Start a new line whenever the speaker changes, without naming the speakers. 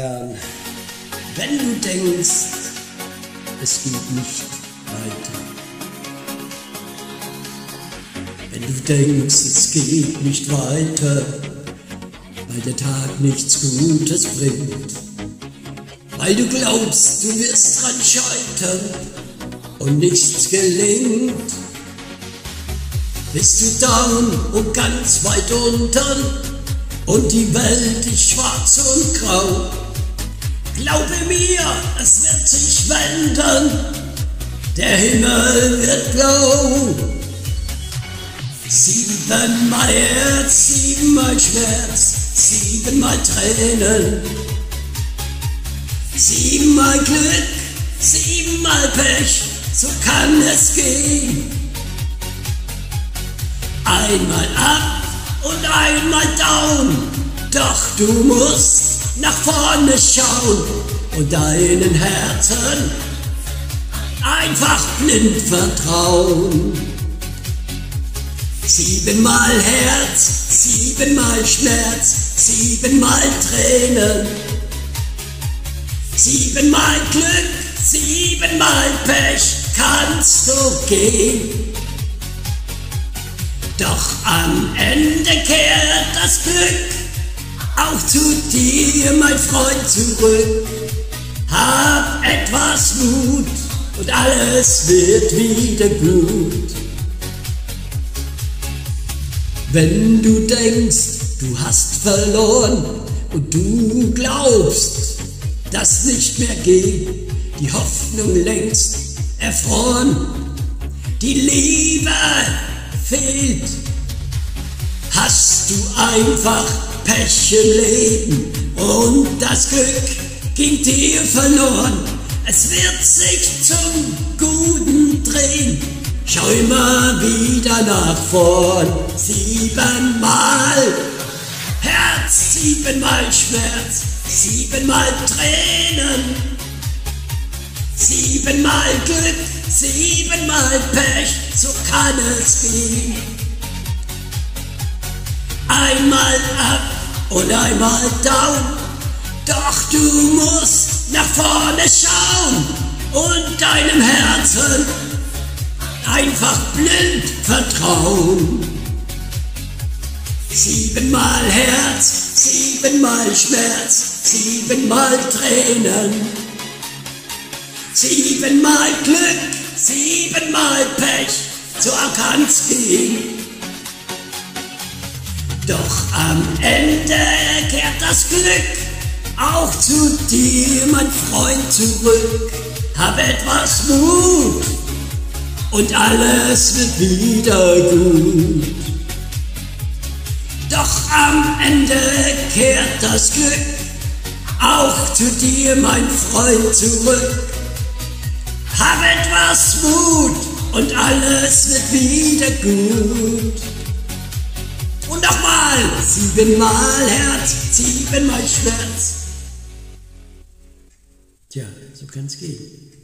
Wenn du denkst, es geht nicht weiter. Wenn du denkst, es geht nicht weiter, weil der Tag nichts Gutes bringt, weil du glaubst, du wirst dran scheitern und nichts gelingt, bist du down und ganz weit unten und die Welt ist schwarz und grau. Glaube mir, es wird sich wenden, der Himmel wird blau. Siebenmal Herz, siebenmal Schmerz, siebenmal Tränen, siebenmal Glück, siebenmal Pech, so kann es gehen. Einmal ab und einmal down, doch du musst nach vorne schauen und deinen Herzen einfach blind vertrauen. Siebenmal Herz, siebenmal Schmerz, siebenmal Tränen, siebenmal Glück, siebenmal Pech kannst du gehen. Doch am Ende kehrt das Glück auch zu dir, mein Freund, zurück. Hab etwas Mut und alles wird wieder gut. Wenn du denkst, du hast verloren und du glaubst, dass nicht mehr geht, die Hoffnung längst erfroren, die Liebe fehlt, hast du einfach Pech im Leben und das Glück ging dir verloren. Es wird sich zum Guten drehen. Schau immer wieder nach vorn. Siebenmal Herz, siebenmal Schmerz, siebenmal Tränen, siebenmal Glück, siebenmal Pech, so kann es gehen. Einmal ab und einmal down, doch du musst nach vorne schauen und deinem Herzen einfach blind vertrauen. Siebenmal Herz, siebenmal Schmerz, siebenmal Tränen, siebenmal Glück, siebenmal Pech, so kann's gehen. Doch am Ende kehrt das Glück auch zu dir, mein Freund, zurück. Hab etwas Mut und alles wird wieder gut. Doch am Ende kehrt das Glück auch zu dir, mein Freund, zurück. Hab etwas Mut und alles wird wieder gut. Siebenmal Herz, siebenmal Schmerz. Tja, so kann's gehen.